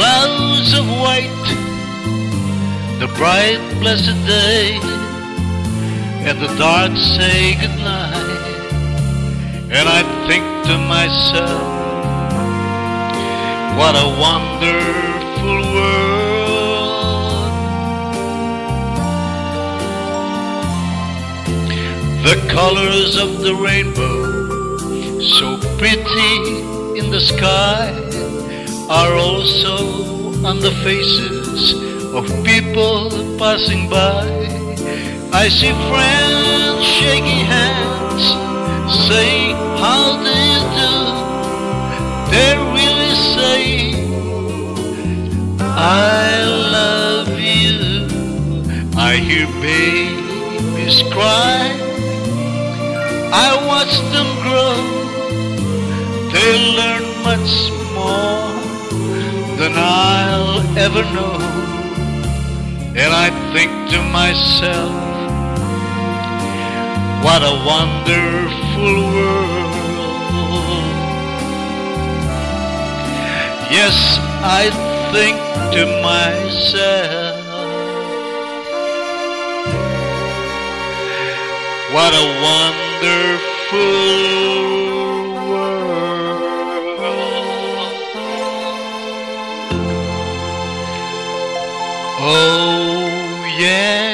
clouds of white, the bright blessed day, and the dark say goodnight. And I think to myself, what a wonderful world. The colors of the rainbow, so pretty in the sky, are also on the faces of people passing by. I see friends shaking hands, saying, How do you do? They're really saying, I love you. I hear babies cry. I watch them grow. They learn much more than I'll ever know. And I think to myself, what a wonderful world. Yes, I think to myself, what a wonderful Oh, yeah.